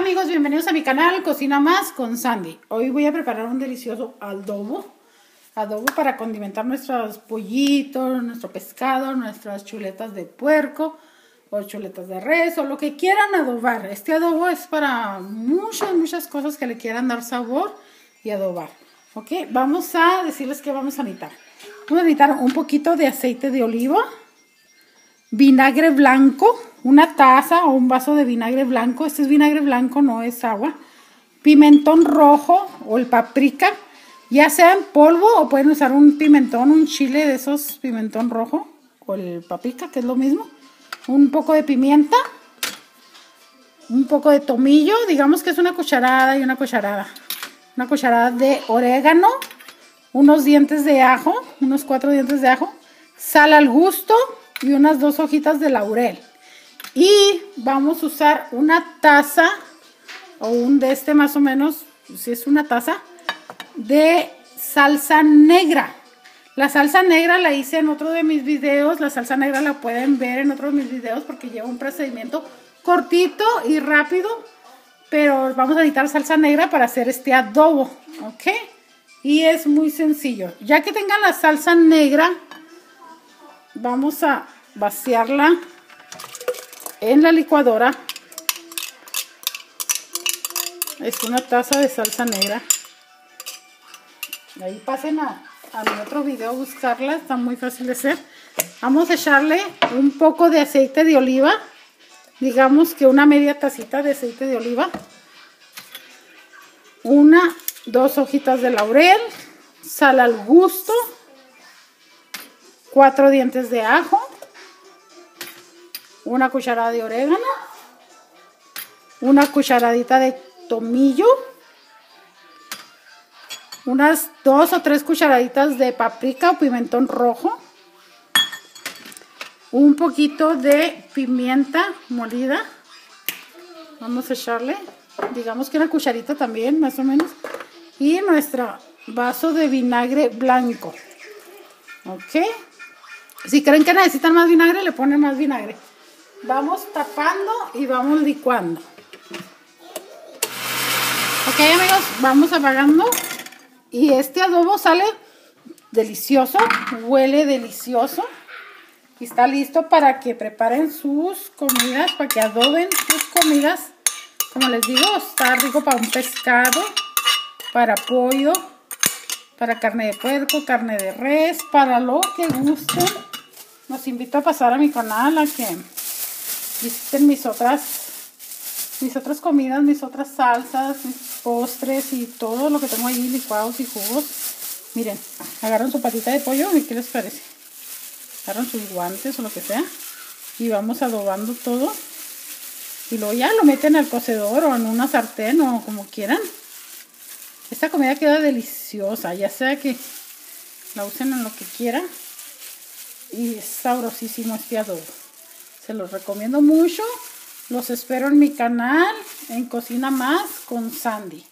amigos, bienvenidos a mi canal Cocina Más con Sandy. Hoy voy a preparar un delicioso adobo. Adobo para condimentar nuestros pollitos, nuestro pescado, nuestras chuletas de puerco o chuletas de res o lo que quieran adobar. Este adobo es para muchas, muchas cosas que le quieran dar sabor y adobar. Ok, vamos a decirles que vamos a necesitar. Vamos a necesitar un poquito de aceite de oliva, vinagre blanco, una taza o un vaso de vinagre blanco. Este es vinagre blanco, no es agua. Pimentón rojo o el paprika, ya sea en polvo o pueden usar un pimentón, un chile de esos pimentón rojo o el paprika, que es lo mismo. Un poco de pimienta, un poco de tomillo, digamos que es una cucharada y una cucharada. Una cucharada de orégano, unos dientes de ajo, unos cuatro dientes de ajo, sal al gusto y unas dos hojitas de laurel. Y vamos a usar una taza o un de este más o menos, si es una taza, de salsa negra. La salsa negra la hice en otro de mis videos, la salsa negra la pueden ver en otro de mis videos porque lleva un procedimiento cortito y rápido, pero vamos a necesitar salsa negra para hacer este adobo, ¿ok? Y es muy sencillo. Ya que tengan la salsa negra, vamos a vaciarla en la licuadora. Es una taza de salsa negra. Ahí pasen a, a mi otro video a buscarla está muy fácil de hacer. Vamos a echarle un poco de aceite de oliva. Digamos que una media tacita de aceite de oliva. Una dos hojitas de laurel sal al gusto cuatro dientes de ajo una cucharada de orégano, una cucharadita de tomillo, unas dos o tres cucharaditas de paprika o pimentón rojo, un poquito de pimienta molida, vamos a echarle, digamos que una cucharita también, más o menos, y nuestro vaso de vinagre blanco, ok, si creen que necesitan más vinagre, le ponen más vinagre. Vamos tapando y vamos licuando. Ok amigos, vamos apagando. Y este adobo sale delicioso, huele delicioso. Y está listo para que preparen sus comidas, para que adoben sus comidas. Como les digo, está rico para un pescado, para pollo, para carne de puerco, carne de res, para lo que gusten. Los invito a pasar a mi canal a que visiten mis otras mis otras comidas, mis otras salsas, mis postres y todo lo que tengo ahí, licuados y jugos. Miren, agarran su patita de pollo y ¿qué les parece? Agarran sus guantes o lo que sea y vamos adobando todo. Y luego ya lo meten al cocedor o en una sartén o como quieran. Esta comida queda deliciosa, ya sea que la usen en lo que quieran. Y sabrosísimo este adobo. Se los recomiendo mucho. Los espero en mi canal, en Cocina Más con Sandy.